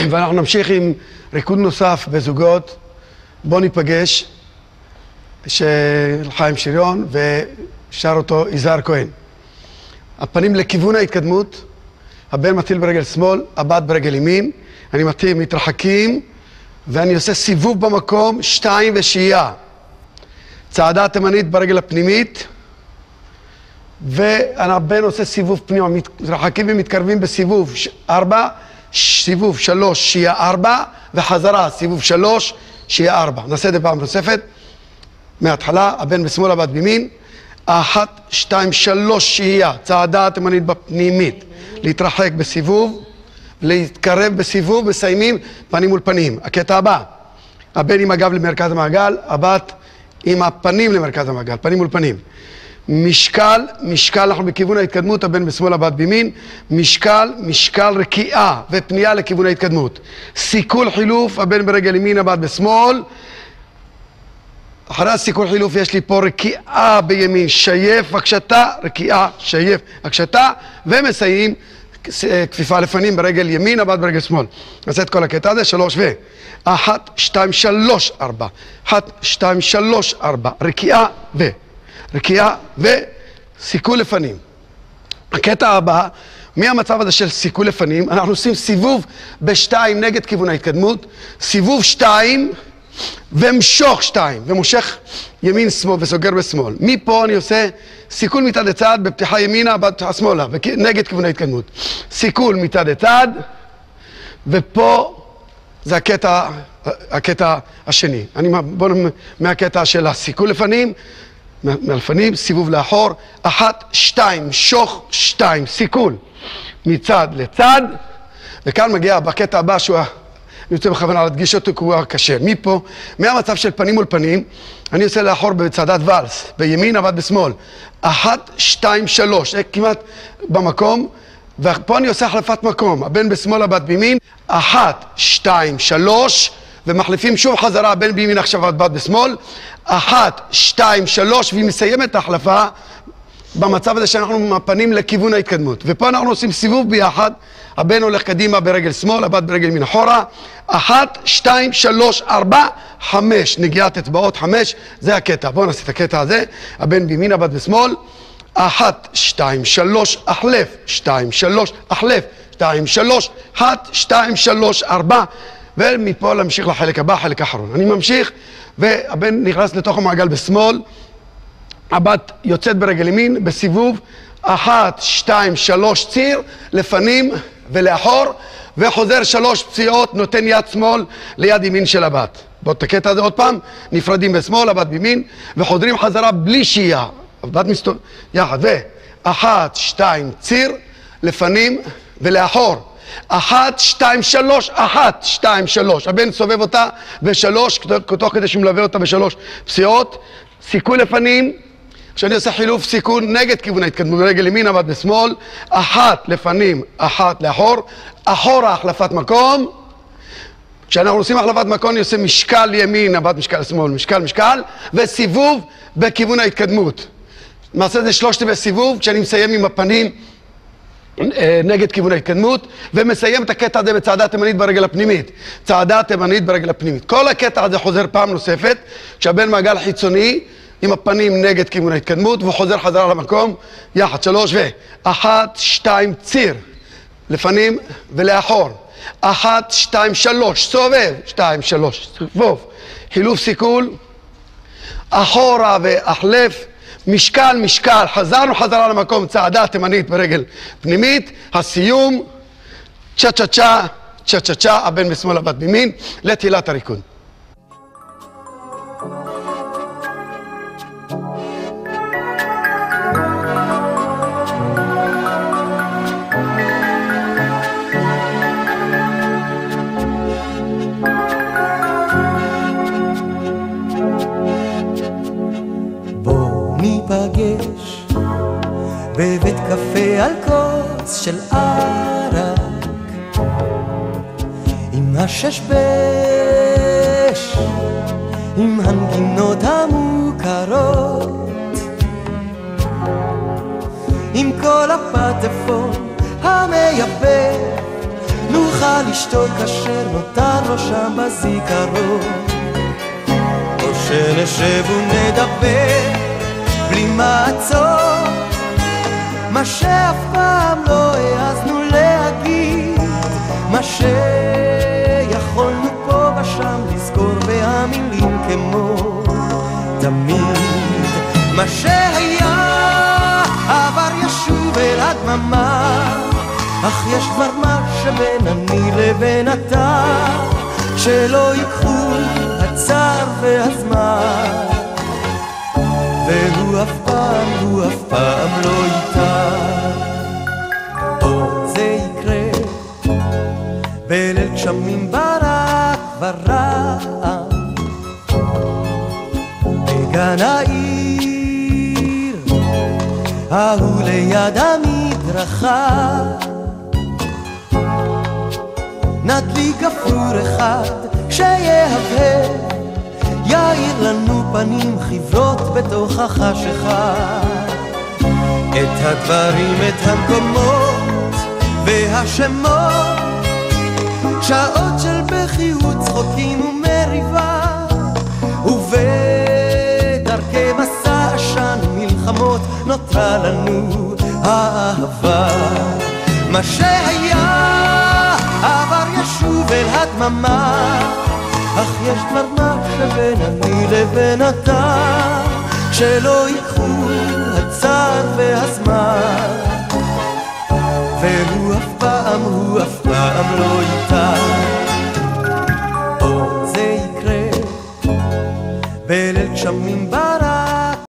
ואנחנו נמשיך עם ריקוד נוסף בזוגות. בוא ניפגש, של חיים שריון, ושר אותו יזהר כהן. הפנים לכיוון ההתקדמות, הבן מטיל ברגל שמאל, הבת ברגל ימין, אני מטיל, מתרחקים, ואני עושה סיבוב במקום, שתיים ושהייה. צעדה תימנית ברגל הפנימית, והבן עושה סיבוב פנימה, מתרחקים ומתקרבים בסיבוב ארבע, סיבוב שלוש, שהייה ארבע, וחזרה, סיבוב שלוש, שהייה ארבע. נעשה את זה פעם נוספת. מההתחלה, הבן בשמאל, הבת בימין. אחת, שתיים, שלוש, שהייה, צעדה תימנית בפנימית. להתרחק בסיבוב, להתקרב בסיבוב, מסיימים פנים מול פנים. הקטע הבא, הבן עם הגב למרכז המעגל, הבת עם הפנים למרכז המעגל, פנים מול פנים. משקל, משקל, אנחנו בכיוון ההתקדמות, הבן בשמאל, הבת בימין. משקל, משקל רקיעה ופנייה לכיוון ההתקדמות. סיכול חילוף, הבן ברגל ימין, הבת בשמאל. אחרי הסיכול חילוף יש לי פה רקיעה בימין, שייף, הקשתה, רקיעה, שייף, הקשתה, ומסייעים כפיפה לפנים ברגל ימין, הבת ברגל שמאל. נעשה את כל הקטע הזה, שלוש ו... אחת, שתיים, שלוש, ארבע. אחת, שתיים, שלוש, ארבע. רקיעה ו... רקיעה וסיכול לפנים. הקטע הבא, מהמצב הזה של סיכול לפנים, אנחנו עושים סיבוב בשתיים נגד כיוון ההתקדמות, סיבוב שתיים ומשוך שתיים, ומושך ימין שמאל וסוגר בשמאל. מפה אני עושה סיכול מצד לצד בפתיחה ימינה, בפתיחה שמאלה, נגד כיוון ההתקדמות. סיכול מצד לצד, ופה זה הקטע, הקטע השני. אני, בואו מהקטע של הסיכול לפנים, מהלפנים, סיבוב לאחור, אחת, שתיים, שוך, שתיים, סיכול. מצד לצד, וכאן מגיע בקטע הבא שהוא, אני רוצה בכוונה להדגיש אותו כי הוא קשה. מפה, מהמצב של פנים מול פנים, אני עושה לאחור בצעדת ואלס, בימין עבד בשמאל, אחת, שתיים, שלוש, זה כמעט במקום, ופה אני עושה החלפת מקום, הבן בשמאל, הבת בימין, אחת, שתיים, שלוש, ומחליפים שוב חזרה, בין בימין עכשיו הבת בשמאל, אחת, שתיים, שלוש, והיא מסיימת את ההחלפה במצב הזה שאנחנו מפנים לכיוון ההתקדמות. ופה אנחנו עושים סיבוב ביחד, הבן הולך קדימה ברגל שמאל, הבת ברגל ימין אחורה, אחת, שתיים, שלוש, ארבע, חמש, נגיעת אצבעות, חמש, זה הקטע. בואו נעשה את הקטע הזה, הבן בימין, הבת בשמאל, אחת, שתיים, שלוש, החלף, שתיים, שלוש, החלף, שתיים, שלוש, אחת, שתיים, שלוש, ארבע, ומפה להמשיך לחלק הבא, חלק האחרון. אני ממשיך, והבן נכנס לתוך המעגל בשמאל, הבת יוצאת ברגל ימין, בסיבוב, אחת, שתיים, שלוש, ציר, לפנים ולאחור, וחוזר שלוש פציעות, נותן יד שמאל ליד ימין של הבת. בואו את הקטע הזה עוד פעם, נפרדים בשמאל, הבת בימין, וחוזרים חזרה בלי שהייה. הבת מסתובבת יחד, ואחת, שתיים, ציר, לפנים ולאחור. אחת, שתיים, שלוש, אחת, שתיים, שלוש. הבן סובב אותה בשלוש, תוך כדי שהוא מלווה אותה בשלוש פסיעות. סיכוי לפנים, כשאני עושה חילוף סיכון נגד כיוון ההתקדמות, רגל ימין עבד בשמאל, אחת לפנים, אחת לאחור, אחורה החלפת מקום. כשאנחנו עושים החלפת מקום אני עושה משקל ימין, עבד משקל שמאל, משקל, משקל, וסיבוב בכיוון ההתקדמות. למעשה זה שלושת בסיבוב, כשאני מסיים עם הפנים נגד כיוון ההתקדמות, ומסיים את הקטע הזה בצעדה תימנית ברגל הפנימית. צעדה תימנית ברגל הפנימית. כל הקטע הזה חוזר פעם נוספת, כשהבן מעגל חיצוני, עם הפנים נגד כיוון ההתקדמות, והוא חוזר חזרה למקום, יחד, שלוש ו... אחת, שתיים, ציר, לפנים ולאחור. אחת, שתיים, שלוש, סובב, שתיים, שלוש, סבוב. חילוף סיכול, אחורה והחלף. משקל, משקל, חזרנו חזרה למקום, צעדה תימנית ברגל פנימית, הסיום, צ'ה צ'ה צ'ה, צ'ה צ'ה צ'ה, הבן בשמאל, הבת בימין, לתהילת הריקוד. על כוס של ערק. עם השש בש, עם הנגינות המוכרות. עם כל הפטפון המייבא נוכל לשתוק אשר נותר לו שם בזיכרון. או שנשב ונדבר בלי מעצור, מה שאף פעם לא העזנו להגיד, מה שיכולנו פה ושם לזכור בהמילים כמו תמיד. מה שהיה עבר ישוב אל הדממה, אך יש כבר מה שבין אני לבין אתה, שלא ייקחו הצער והזמן. והוא אף פעם, הוא אף פעם לא איתה. בליל גשמים ברק ורעם, בגן העיר, ההוא ליד המדרכה. נדליק גפרור אחד שיהבהב יאיר לנו פנים חיוורות בתוך החשיכה. את הדברים, את המקומות והשמות, שעות של בכי וצחוקים ומריבה, ובדרכי מסע עשן ומלחמות נותרה לנו האהבה. מה שהיה עבר ישוב אל הדממה אך יש כבר מה שבין אני לבין אתה, שלא ייקחו הצער והזמן. והוא אף פעם, הוא אף פעם לא יקרה בליל גשמים ב...